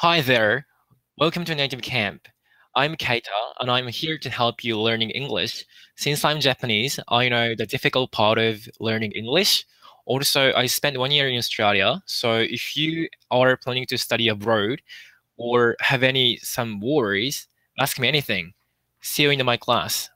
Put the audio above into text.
Hi there. Welcome to Native Camp. I'm Keita, and I'm here to help you learning English. Since I'm Japanese, I know the difficult part of learning English. Also, I spent one year in Australia, so if you are planning to study abroad or have any some worries, ask me anything. See you in my class.